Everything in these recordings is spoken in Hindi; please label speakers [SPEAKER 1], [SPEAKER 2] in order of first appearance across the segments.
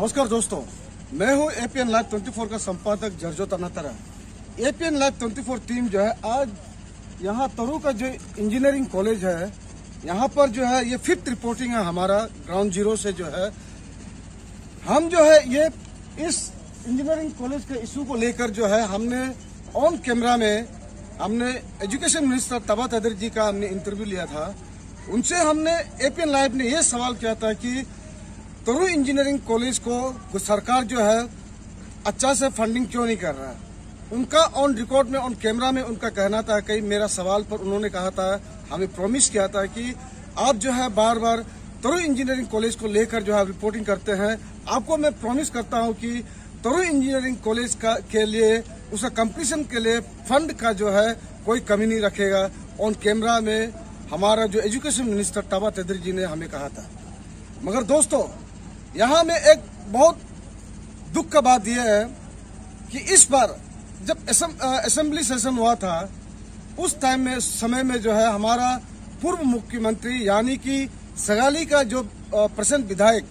[SPEAKER 1] नमस्कार दोस्तों, मैं हूँ एपीएन लाइव 24 का संपादक Jarjot Anatara APN live 24 team जो है, आज यहाँ तरु का जो इंजीनियरिंग कॉलेज है, यहाँ पर जो है, ये फिफ्थ रिपोर्टिंग है हमारा ग्राउंड ज़ीरो से जो है। हम जो है, ये इस इंजीनियरिंग कॉलेज के इशू को लेकर जो है, हमने ऑन कैमरा में, हमने एजुकेशन मिनिस्टर तबा तदर जी का हमने इंटरव्यू लिया था। उनसे हमने एपीएन लाइव ने ये सवाल किया था कि तरु इंजीनियरिंग कॉलेज को सरकार जो है अच्छा से फंडिंग क्यों नहीं कर रहा है? उनका ऑन रिकॉर्ड में ऑन कैमरा में उनका कहना था कई मेरा सवाल पर उन्होंने कहा था, हमें प्रॉमिस किया था कि आप जो है बार बार तरु इंजीनियरिंग कॉलेज को लेकर जो है रिपोर्टिंग करते हैं। आपको मैं प्रॉमिस करता हूँ कि तरु इंजीनियरिंग कॉलेज का, के लिए, उसका कंप्लीशन के लिए फंड का जो है कोई कमी नहीं रखेगा। ऑन कैमरा में हमारा जो एजुकेशन मिनिस्टर टाबा तेदरी जी ने हमें कहा था। मगर दोस्तों यहाँ में एक बहुत दुख का बात यह है कि इस बार जब असेंबली सेशन हुआ था, उस टाइम में, समय में जो है हमारा पूर्व मुख्यमंत्री, यानी कि सगाली का जो प्रसन्न विधायक,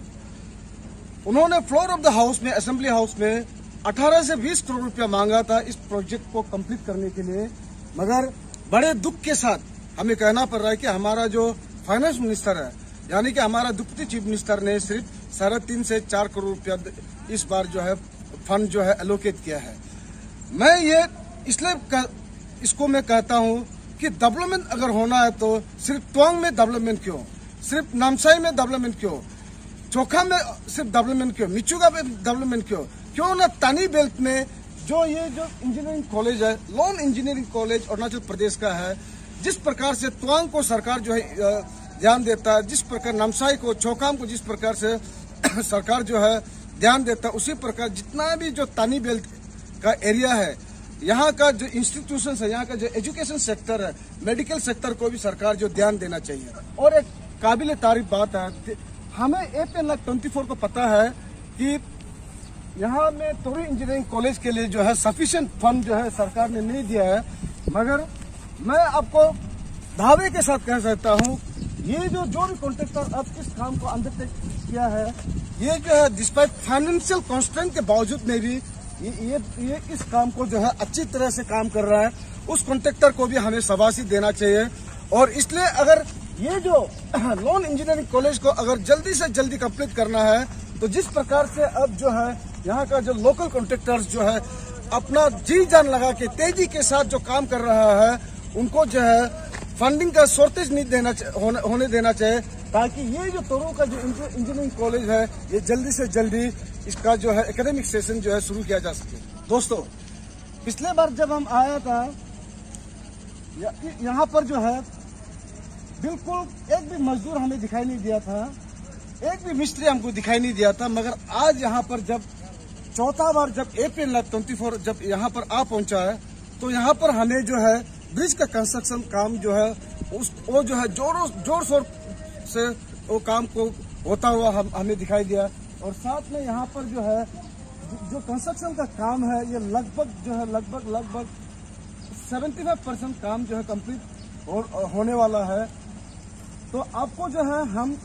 [SPEAKER 1] उन्होंने फ्लोर ऑफ़ द हाउस में असेंबली हाउस में 18 से 20 करोड़ रुपया मांगा था इस प्रोजेक्ट को कंप्लीट करने के लिए। मगर बड़े दुख के साथ हमें कहना पड़ रहा है कि हमारा जो फाइनेंस मिनिस्टर है, यानी कि हमारा डिप्टी चीफ मिनिस्टर ने सिर्फ़ साढ़े तीन से चार करोड़ रुपया इस बार जो है फंड जो है एलोकेट किया है। मैं ये इसलिए इसको मैं कहता हूँ कि डेवलपमेंट अगर होना है तो सिर्फ़ टोंग में डेवलपमेंट क्यों? सिर्फ़ नामसाई में डेवलपमेंट क्यों? चोखा में सिर्फ़ डेवलपमेंट क्यों? मिचुगा में डेवलपमेंट क्यों? क्यों ना तानी बेल्ट में जो ये जो इंजीनियरिंग कॉलेज है lone engineering college Arunachal Pradesh का है, जिस प्रकार से त्वांग को सरकार जो है ध्यान देता है, जिस प्रकार नामसाई को चौकाम को जिस प्रकार से सरकार जो है ध्यान देता उसी प्रकार जितना भी जो तानी बेल्ट का एरिया है, यहाँ का जो इंस्टीट्यूशन है, यहाँ का जो एजुकेशन सेक्टर है मेडिकल सेक्टर को भी सरकार जो ध्यान देना चाहिए। और एक काबिल तारीफ़ बात है हमें A P N twenty four को पता है कि यहाँ में तोरी इंजीनियरिंग कॉलेज के लिए जो है सफिशिएंट फंड जो है सरकार ने नहीं दिया है। मगर मैं आपको दावे के साथ कह सकता हूँ, ये जो जो भी कॉन्ट्रेक्टर अब इस काम को अंडरटेक किया है। ये जो है डिस्पाइट फाइनेंशियल कॉन्स्टेंट के बावजूद में भी ये, ये ये इस काम को जो है अच्छी तरह से काम कर रहा है। उस कॉन्ट्रेक्टर को भी हमें सबासी देना चाहिए। और इसलिए अगर ये जो लोन इंजीनियरिंग कॉलेज को अगर जल्दी से जल्दी कंप्लीट करना है तो जिस प्रकार से अब जो है यहाँ का जो लोकल कॉन्ट्रेक्टर्स जो है अपना जी जान लगा के तेज़ी के साथ जो काम कर रहा है उनको जो है फंडिंग का शॉर्टेज नहीं देना होने देना चाहिए। ताकि ये जो तोरो का जो इंजीनियरिंग कॉलेज है, ये जल्दी से जल्दी इसका जो है एकेडमिक सेशन जो है शुरू किया जा सके। दोस्तों, पिछले बार जब हम आया था यहाँ पर जो है, बिल्कुल एक भी मजदूर हमें दिखाई नहीं दिया था, एक भी मिस्त्री हमको दिखाई नहीं दिया था, मगर आज यहाँ पर जब चौथा बार जब अप्रैल ट्वेंटी फोर जब यहाँ पर आ पहुँचा है तो यहाँ पर हमें जो है ब्रिज का कंस्ट्रक्शन काम जो है, उस, वो जो है जोरों, ज़ोर शोर से वो काम को होता हुआ हम हमें दिखाई दिया। और साथ में यहाँ पर जो है जो कंस्ट्रक्शन का काम है ये लगभग जो है लगभग लगभग 75 परसेंट काम जो है कंप्लीट हो, होने वाला है। तो आपको जो है हम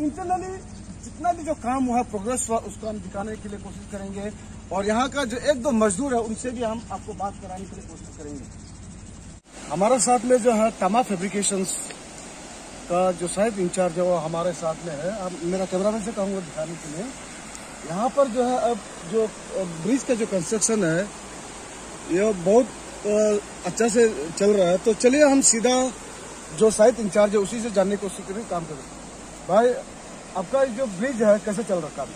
[SPEAKER 1] इंटरनली जितना भी जो काम हुआ प्रोग्रेस हुआ उसको हम दिखाने के लिए कोशिश करेंगे। और यहाँ का जो एक दो मजदूर है उनसे भी हम आपको बात कराने के लिए कोशिश करेंगे। हमारे साथ में जो है तमा फेब्रिकेशंस का जो साहिब इंचार्ज है वो हमारे साथ में है। अब मेरा कैमरामैन से कहूँगा दिखाने के लिए। यहाँ पर जो है, अब जो ब्रिज का जो कंस्ट्रक्शन है, ये बहुत अच्छा से चल रहा है। तो चलिए हम सीधा जो साहित्य इंचार्ज है उसी से जानने की कोशिश करें, काम करें। भाई, आपका जो ब्रिज है, कैसे चल रहा काम?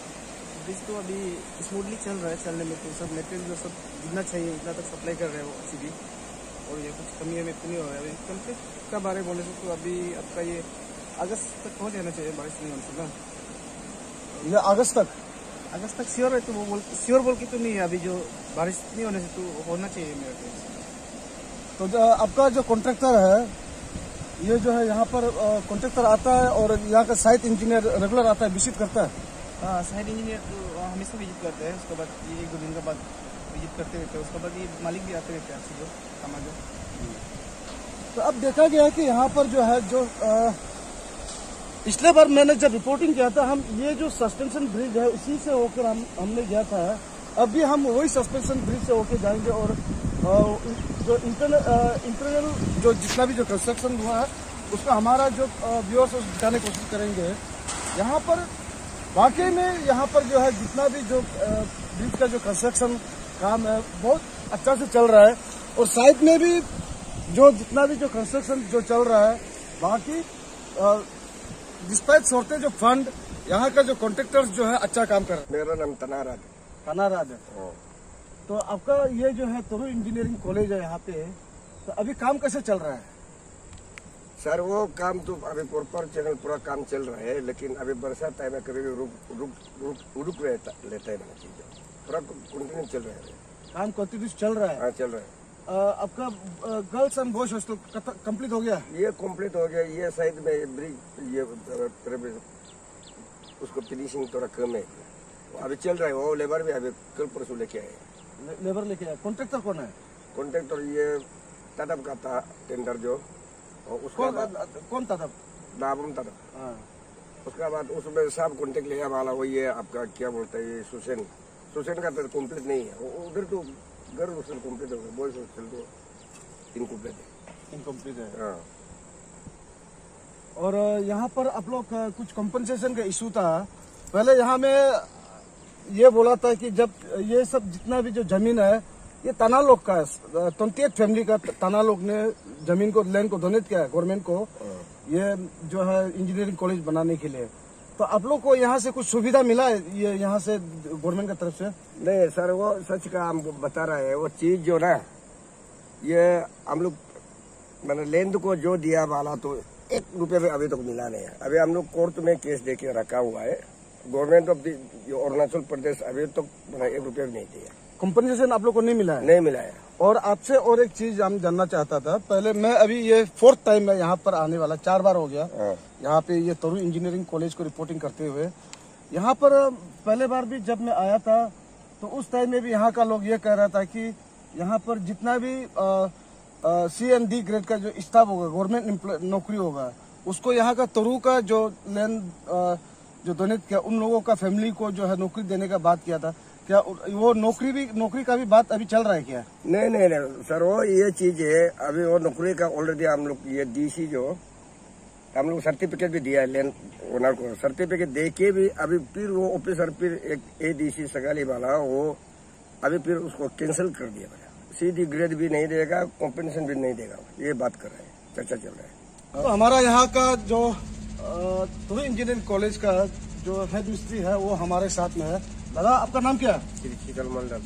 [SPEAKER 2] ब्रिज तो अभी स्मूथली चल रहा है, चलने में तो सब मटेरियल जो सब जितना चाहिए, उतना तक सप्लाई कर रहे हैं वो भी। और ये कुछ कमी हमें नहीं हो रहा है अभी कंप्लीट का बारे में बोले तो अभी आपका ये अगस्त तक हो जाना चाहिए बारिश नहीं होने से ना।
[SPEAKER 1] ये अगस्त तक?
[SPEAKER 2] अगस्त तक श्योर है तो वो बोल श्योर बोल के तो नहीं है अभी जो बारिश नहीं होने से तो होना चाहिए मेरे को।
[SPEAKER 1] तो जो आपका जो कॉन्ट्रैक्टर है ये जो है यहाँ पर कॉन्ट्रैक्टर आता है और यहाँ का साइट इंजीनियर रेगुलर आता है विज़िट करता है?
[SPEAKER 2] हाँ साइड इंजीनियर तो हमेशा विज़िट करते हैं उसके बाद ये एक दो दिन के बाद विज़िट करते रहते हैं उसके बाद ये मालिक भी आते रहते हैं आपसे जो सामान
[SPEAKER 1] तो अब देखा गया कि यहाँ पर जो है जो पिछले बार मैंने जब रिपोर्टिंग किया था हम ये जो सस्पेंशन ब्रिज है उसी से होकर हम हमने गया था। अब भी हम वही सस्पेंशन ब्रिज से होकर जाएँगे और अ, जो इंटरनल इंटरनल जो जितना भी जो कंस्ट्रक्शन हुआ है उसका हमारा जो व्यूअर्स दिखाने की कोशिश करेंगे। यहाँ पर वाकई में यहाँ पर जो है जितना भी जो ब्रिज का जो कंस्ट्रक्शन काम है बहुत अच्छा से चल रहा है। और साइड में भी जो जितना भी जो कंस्ट्रक्शन जो चल रहा है बाकी डिस्पाइट शॉर्टेज ऑफ़ फंड यहाँ का जो कॉन्ट्रेक्टर्स जो है अच्छा काम कर रहे
[SPEAKER 3] मेरा नाम तनाराज है।
[SPEAKER 1] तनाराज है। तो आपका ये जो है तोरू इंजीनियरिंग कॉलेज है यहाँ पे। तो अभी काम कैसे चल रहा है?
[SPEAKER 3] सर वो काम तो अभी प्रॉपर चैनल पूरा काम चल रहा है लेकिन अभी बरसात टाइम में कभी भी रुक रुक रुक रुक रहता लेता है मैंने चीज़ें। पूरा कंटिन्यू चल रहा है।
[SPEAKER 1] काम कंटिन्यूस चल रहा है।
[SPEAKER 3] हाँ चल रहा है।
[SPEAKER 1] आपका girls and boys hostel complete हो गया?
[SPEAKER 3] ये कंप्लीट हो गया। ये साइड में ये ब्रिज ये उसको फिनिशिंग थोड़ा कम है। अभी चल रहा है। वो लेबर भी अभी कल परसों लेके आए।
[SPEAKER 1] ले- लेबर लेके आया कॉन्ट्रेक्टर कौन है?
[SPEAKER 3] कॉन्ट्रेक्टर ये तदब का था टेंडर जो। और उसका
[SPEAKER 1] कौन
[SPEAKER 3] बाद
[SPEAKER 1] कौन तब
[SPEAKER 3] दाबम तदब।
[SPEAKER 1] हाँ।
[SPEAKER 3] उसका बाद उसमें सब कॉन्टेक्ट लिया वाला वही है आपका क्या बोलता है ये सुसेन। सुसेन का तो कंप्लीट नहीं है। उधर तो गर्ल्स हॉस्टल कंप्लीट हो गया बॉयज़ हॉस्टल तो इनकम्प्लीट है।
[SPEAKER 1] इनकम्प्लीट है।
[SPEAKER 3] हाँ।
[SPEAKER 1] और यहाँ पर आप लोग कुछ कंपनसेशन का इशू था। पहले यहाँ में ये बोला था कि जब ये सब जितना भी जो ज़मीन है ये तना लोग का है। ट्वेंटी फैमिली का तना लोग ने ज़मीन को लैंड को डोनेट किया है गवर्नमेंट को। ये जो है इंजीनियरिंग कॉलेज बनाने के लिए। तो आप लोग को यहाँ से कुछ सुविधा मिला है? ये यहाँ से गवर्नमेंट की तरफ़ से?
[SPEAKER 3] नहीं सर वो सच का हम बता रहे हैं वो चीज़ जो ना ये हम लोग मैंने लेंद को जो दिया वाला तो एक रुपये में अभी तक तो मिला नहीं है। अभी हम लोग कोर्ट में केस दे के रखा हुआ है। गवर्नमेंट ऑफ़ अरुणाचल प्रदेश अभी तक मैंने एक रुपये भी नहीं दिया।
[SPEAKER 1] कंपनसेशन आप लोग को नहीं मिला है?
[SPEAKER 3] नहीं मिला है।
[SPEAKER 1] और आपसे और एक चीज़ हम जानना चाहता था। पहले मैं अभी ये फोर्थ टाइम मैं यहाँ पर आने वाला चार बार हो गया।
[SPEAKER 3] हाँ।
[SPEAKER 1] यहाँ पे ये तरुण इंजीनियरिंग कॉलेज को रिपोर्टिंग करते हुए। यहाँ पर पहले बार भी जब मैं आया था तो उस टाइम में भी यहाँ का लोग ये कह रहा था कि यहाँ पर जितना भी सी एन डी ग्रेड का जो स्टाफ होगा गवर्नमेंट नौकरी होगा उसको यहाँ का तरु का जो लैंड जो डोनेट किया उन लोगों का फैमिली को जो है नौकरी देने का बात किया था। क्या वो नौकरी भी नौकरी का भी बात अभी चल रहा है क्या?
[SPEAKER 3] नहीं नहीं नहीं सर वो ये चीज़ है अभी वो नौकरी का ऑलरेडी हम लोग ये डीसी जो हम लोग सर्टिफिकेट भी दिया है लैंड ओनर को। सर्टिफिकेट दे के भी अभी फिर वो ऑफिसर फिर एक ए डी सी सगाली वाला वो अभी फिर उसको कैंसिल कर दिया मैंने सी डी ग्रेड भी नहीं देगा कॉम्पिटिशन भी नहीं देगा। ये बात कर रहे हैं चर्चा चल रहा है।
[SPEAKER 1] तो हमारा यहाँ का जो इंजीनियरिंग कॉलेज का जो हेड मिस्त्री है वो हमारे साथ में है। दादा आपका नाम क्या है?
[SPEAKER 3] शीतल मंडल।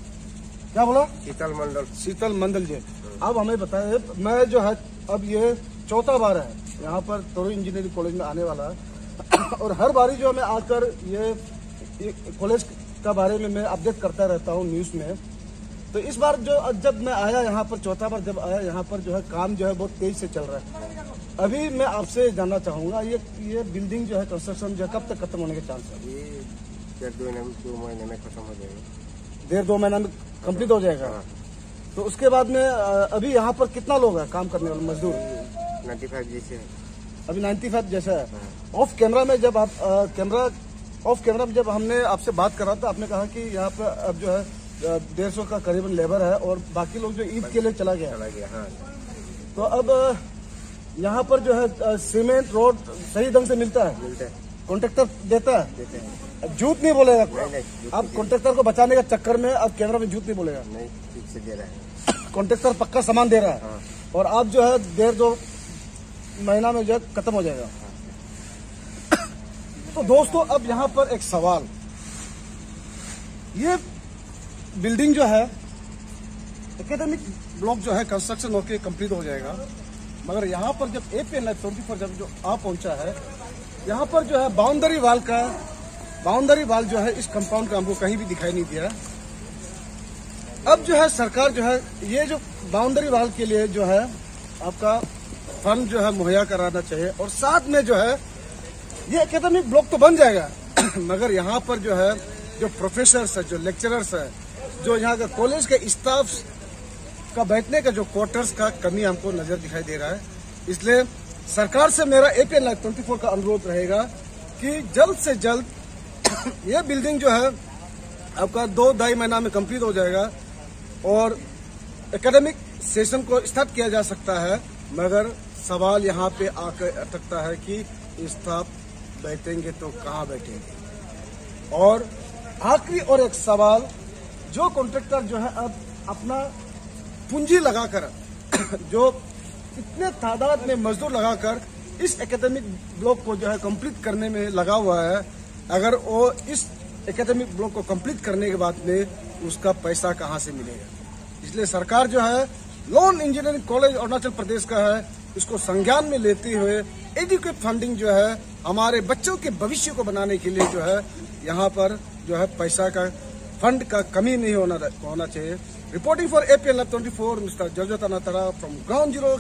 [SPEAKER 1] क्या बोला?
[SPEAKER 3] शीतल मंडल।
[SPEAKER 1] शीतल मंडल जी। अब हमें बताए मैं जो है अब ये चौथा बार है। यहाँ पर तोरू इंजीनियरिंग कॉलेज में आने वाला है। और हर बारी जो मैं आकर ये, ये कॉलेज का बारे में मैं अपडेट करता रहता हूँ न्यूज़ में। तो इस बार जो जब मैं आया यहाँ पर चौथा बार जब आया यहाँ पर जो है काम जो है बहुत तेज से चल रहा है। अभी मैं आपसे जानना चाहूँगा ये ये बिल्डिंग जो है कंस्ट्रक्शन जो है कब तक खत्म होने के चांस है?
[SPEAKER 3] क्या दो महीने में दो महीने में खत्म हो जाएगा।
[SPEAKER 1] डेढ़ दो महीना में कंप्लीट हो जाएगा? तो उसके बाद में अभी यहाँ पर कितना लोग है काम करने वाले मजदूर?
[SPEAKER 3] नाइन्टी फाइव जैसे है।
[SPEAKER 1] अभी 95 जैसा है। ऑफ़ कैमरा में जब आप कैमरा ऑफ़ कैमरा में जब हमने आपसे बात करा था आपने कहा कि यहाँ पर अब जो है डेढ़ सौ का करीबन लेबर है और बाकी लोग जो ईद के लिए चला गया।
[SPEAKER 3] चला गया हाँ।
[SPEAKER 1] तो अब यहाँ पर जो है सीमेंट रोड सही ढंग से मिलता है?
[SPEAKER 3] मिलता है।
[SPEAKER 1] कॉन्ट्रेक्टर देता है?
[SPEAKER 3] देते हैं।
[SPEAKER 1] अब झूठ नहीं बोलेगा।
[SPEAKER 3] नहीं, झूठ
[SPEAKER 1] अब कॉन्ट्रेक्टर को बचाने के चक्कर में अब कैमरा में झूठ नहीं बोलेगा।
[SPEAKER 3] नहीं ठीक से दे रहा है।
[SPEAKER 1] कॉन्ट्रेक्टर पक्का सामान दे रहा है। और आप जो है देर दो महीना में जो है खत्म हो जाएगा। तो दोस्तों अब यहाँ पर एक सवाल। ये बिल्डिंग जो है एकेडमिक ब्लॉक जो है कंस्ट्रक्शन होके कंप्लीट हो जाएगा। मगर यहाँ पर जब A P N twenty four जब जो आ पहुँचा है यहाँ पर जो है बाउंड्री वाल का बाउंड्री वाल जो है, इस कंपाउंड का हमको कहीं भी दिखाई नहीं दिया। अब जो है, सरकार जो है, ये जो बाउंड्री वाल के लिए जो है, आपका फंड जो है, मुहैया कराना चाहिए। और साथ में जो है, ये एकेडमिक ब्लॉक तो बन जाएगा। मगर यहाँ पर जो है, जो प्रोफेसर्स है, जो लेक्चरर्स है, जो यहाँ का कॉलेज के स्टाफ का बैठने का जो क्वार्टर्स का कमी हमको नज़र दिखाई दे रहा है। इसलिए सरकार से मेरा एपीएन लाइफ ट्वेंटी फोर का अनुरोध रहेगा कि जल्द से जल्द ये बिल्डिंग जो है, आपका दो ढाई महीना में कंप्लीट हो जाएगा और एकेडमिक सेशन को स्टार्ट किया जा सकता है, मगर सवाल यहाँ पे आकर अटकता है कि स्टाफ बैठेंगे तो कहाँ बैठेंगे? और आखिरी और एक सवाल, जो कॉन्ट्रेक्टर जो है अब अपना पूंजी लगाकर, जो इतने तादाद में मजदूर लगाकर इस एकेडमिक ब्लॉक को जो है कंप्लीट करने में लगा हुआ है अगर वो इस एकेडमिक ब्लॉक को कंप्लीट करने के बाद में उसका पैसा कहाँ से मिलेगा? इसलिए सरकार जो है lone engineering college Arunachal Pradesh का है, इसको संज्ञान में लेते हुए एजुकेट फंडिंग जो है, हमारे बच्चों के भविष्य को बनाने के लिए जो है, यहाँ पर जो है पैसा का फंड का कमी नहीं होना होना चाहिए। Reporting for APL twenty four mister Jarjota Natara from ground zero